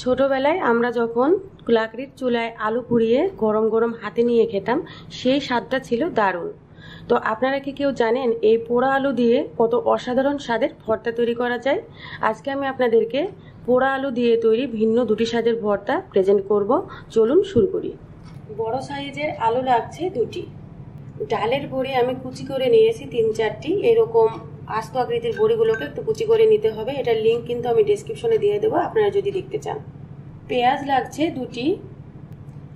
ছোটবেলায় আমরা যখন লাকড়ির চুলায় আলু পুড়িয়ে গরম গরম হাতে নিয়ে খেতাম, সেই স্বাদটা ছিল দারুণ। তো আপনারা কি কেউ জানেন এই পোড়া আলু দিয়ে কত অসাধারণ স্বাদের ভর্তা তৈরি করা যায়? আজকে আমি আপনাদেরকে পোড়া আলু দিয়ে তৈরি ভিন্ন দুটি স্বাদের ভর্তা প্রেজেন্ট করব। চলুন শুরু করি। বড় সাইজের আলু লাগছে দুটি। ডালের বড়ি আমি কুচি করে নিয়েছি তিন চারটি। এরকম আস্ত আকৃতির বড়িগুলোকে একটু কুচি করে নিতে হবে। এটার লিঙ্ক কিন্তু আমি ডিসক্রিপশনে দিয়ে দেবো, আপনারা যদি দেখতে চান। পেঁয়াজ লাগছে দুটি,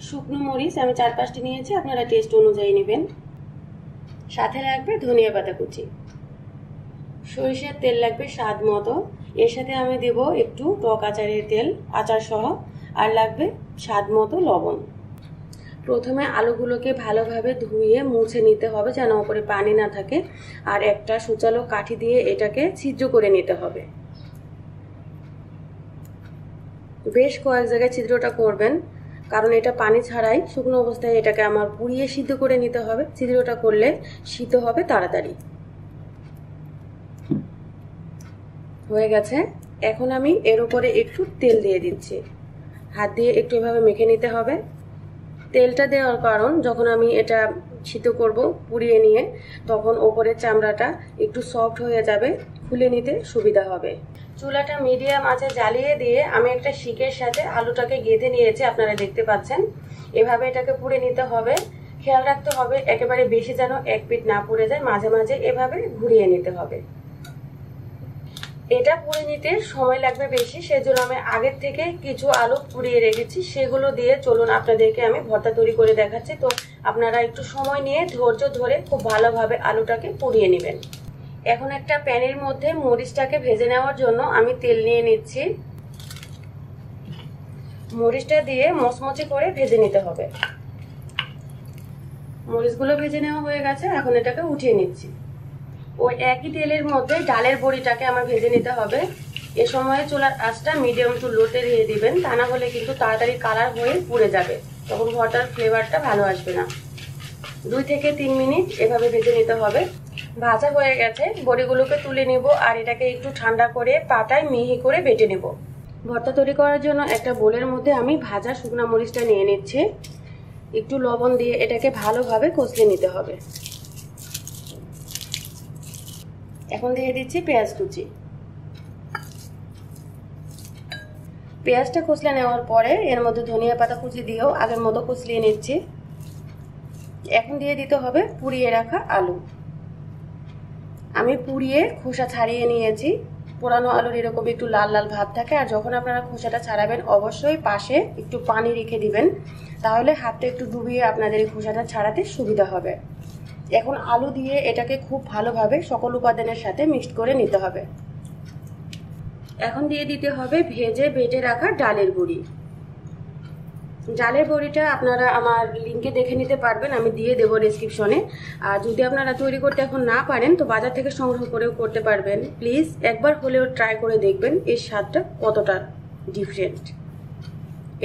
শুকনো মরিচ আমি চার পাঁচটি নিয়েছি, আপনারা টেস্ট অনুযায়ী নেবেন। সাথে লাগবে ধনিয়া পাতা কুচি। সরিষার তেল লাগবে স্বাদ মতো। এর সাথে আমি দেব একটু টক আচারের তেল আচার সহ আর লাগবে স্বাদ মতো লবণ। প্রথমে আলুগুলোকে ভালোভাবে ধুয়ে মুছে নিতে হবে যেন ওপরে পানি না থাকে। আর একটা সুচালো কাঠি দিয়ে এটাকে ছিদ্র করে নিতে হবে। বেশ কয়েক জায়গায় ছিদ্রটা করবেন, কারণ এটা পানি ছাড়াই শুকনো অবস্থায় এটাকে আমার পুড়িয়ে সিদ্ধ করে নিতে হবে। ছিদ্রটা করলে সিদ্ধ হবে তাড়াতাড়ি। হয়ে গেছে। এখন আমি এর উপরে একটু তেল দিয়ে দিচ্ছি। হাত দিয়ে একটু এভাবে মেখে নিতে হবে। তেলটা দেওয়ার কারণ যখন আমি এটা সিদ্ধ করব পুড়িয়ে নিয়ে, তখন ওপরের চামড়াটা একটু সফট হয়ে যাবে, খুলে নিতে সুবিধা হবে। চুলাটা মিডিয়াম আছে জ্বালিয়ে দিয়ে আমি একটা শিকের সাথে আলুটাকে গেঁথে নিয়েছি, আপনারা দেখতে পাচ্ছেন। এভাবে এটাকে পুড়ে নিতে হবে। খেয়াল রাখতে হবে, একেবারে বেশি যেন এক পিট না পুড়ে যায়, মাঝে মাঝে এভাবে ঘুরিয়ে নিতে হবে। এটা পুড়ে নিতে সময় লাগবে বেশি, সেজন্য আমি আগের থেকে কিছু আলু পুড়িয়ে রেখেছি, সেগুলো দিয়ে চলুন আপনাদেরকে আমি ভর্তা তৈরি করে দেখাচ্ছি। তো আপনারা একটু সময় নিয়ে ধৈর্য ধরে খুব ভালোভাবে আলুটাকে পুড়িয়ে নেবেন। এখন একটা প্যানের মধ্যে মরিচটাকে ভেজে নেওয়ার জন্য আমি তেল নিয়ে নিচ্ছি। মরিচটা দিয়ে মচমচে করে ভেজে নিতে হবে। মরিচগুলো ভেজে নেওয়া হয়ে গেছে, এখন এটাকে উঠিয়ে নিচ্ছি। ওই একই তেলের মধ্যে ডালের বড়িটাকে আমার ভেজে নিতে হবে। এ সময় চুলার আঁচটা মিডিয়াম টু লোতে দিয়ে দিবেন, তা না হলে কিন্তু তাড়াতাড়ি কালার হয়ে পুড়ে যাবে। তখন ভর্তার ফ্লেভারটা ভালো আসবে না। দুই থেকে তিন মিনিট এভাবে ভেজে নিতে হবে। ভাজা হয়ে গেছে, বড়িগুলোকে তুলে নিব আর এটাকে একটু ঠান্ডা করে পাতায় মিহি করে বেটে নেব। ভর্তা তৈরি করার জন্য একটা বোলের মধ্যে আমি ভাজা শুকনা মরিচটা নিয়ে নিচ্ছি। একটু লবণ দিয়ে এটাকে ভালোভাবে কষলে নিতে হবে। এখন দিয়ে দিচ্ছি পেঁয়াজ কুচি। পেঁয়াজটা কুচলে নেওয়ার পরে এর মধ্যে ধনিয়া পাতা কুচি দিয়েও আগের মতো কুচলিয়ে নিচ্ছি। এখন দিয়ে দিতে হবে পুড়িয়ে রাখা আলু। আমি পুড়িয়ে খোসা ছাড়িয়ে নিয়েছি। পোড়ানো আলুর এরকম একটু লাল লাল ভাব থাকে আর যখন আপনারা খোসাটা ছাড়াবেন অবশ্যই পাশে একটু পানি রেখে দিবেন। তাহলে হাতটা একটু ডুবিয়ে আপনাদের এই খোসাটা ছাড়াতে সুবিধা হবে। এখন আলু দিয়ে এটাকে খুব ভালোভাবে সকল উপাদানের সাথে মিক্সড করে নিতে হবে। এখন দিয়ে দিতে হবে ভেজে বেটে রাখা ডালের গুঁড়ি ডালের বড়িটা আপনারা আমার লিঙ্কে দেখে নিতে পারবেন, আমি দিয়ে দেবো ডিসক্রিপশনে আর যদি আপনারা তৈরি করতে এখন না পারেন, তো বাজার থেকে সংগ্রহ করেও করতে পারবেন। প্লিজ একবার হলেও ট্রাই করে দেখবেন, এর স্বাদটা কতটা ডিফারেন্ট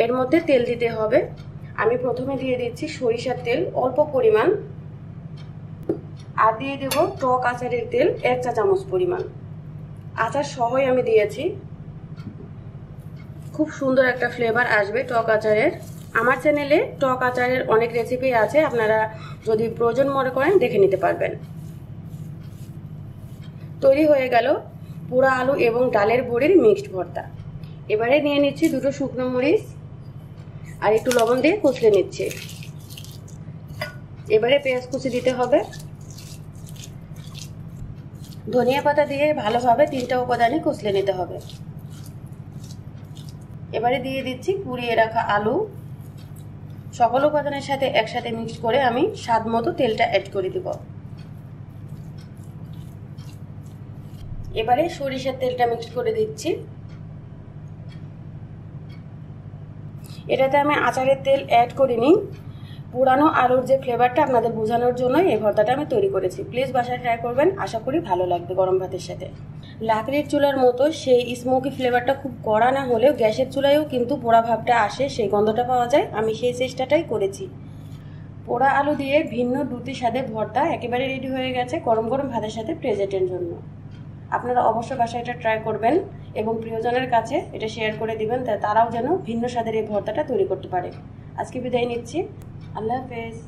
এর মধ্যে তেল দিতে হবে। আমি প্রথমে দিয়ে দিচ্ছি সরিষার তেল, অল্প পরিমাণ আর দিয়ে দেব টক আচারের তেল এক চা চামচ পরিমাণ। আচার সহই আমি দিয়েছি। খুব সুন্দর একটা ফ্লেভার আসবে টক আচারের। আমার চ্যানেলে টক আচারের অনেক রেসিপি আছে, আপনারা যদি প্রয়োজন মনে করেন দেখে নিতে পারবেন। তৈরি হয়ে গেল পোড়া আলু এবং ডালের বড়ির মিক্সড ভর্তা। এবারে নিয়ে নিচ্ছি দুটো শুকনো মরিচ আর একটু লবণ দিয়ে কুচলে নিচ্ছি। এবারে পেঁয়াজ কুচি দিতে হবে। ধনিয়া পাতা দিয়ে ভালোভাবে তিনটা উপাদানে কষলে নিতে হবে। এবারে দিয়ে দিচ্ছি পুড়িয়ে রাখা আলু। সকল উপাদানের সাথে একসাথে মিক্স করে আমি স্বাদ মতো তেলটা অ্যাড করে দেব। এবারে সরিষার তেলটা মিক্স করে দিচ্ছি। এটাতে আমি আচারের তেল অ্যাড করিনি। পুরানো আলুর যে ফ্লেভারটা আপনাদের বোঝানোর জন্য এই ভর্তাটা আমি তৈরি করেছি। প্লিজ বাসায় ট্রাই করবেন। আশা করি ভালো লাগবে গরম ভাতের সাথে। লাকড়ির চুলার মতো সেই স্মোকি ফ্লেভারটা খুব কড়া না হলেও গ্যাসের চুলায়ও কিন্তু পোড়া ভাবটা আসে, সেই গন্ধটা পাওয়া যায়। আমি সেই চেষ্টাটাই করেছি। পোড়া আলু দিয়ে ভিন্ন দুটি স্বাদে ভর্তা একেবারে রেডি হয়ে গেছে গরম গরম ভাতের সাথে প্রেজেন্টের জন্য। আপনারা অবশ্যই বাসায় এটা ট্রাই করবেন এবং প্রিয়জনের কাছে এটা শেয়ার করে দিবেন তারাও যেন ভিন্ন স্বাদের এই ভর্তাটা তৈরি করতে পারে। আজকে বিদায় নিচ্ছি। I love this.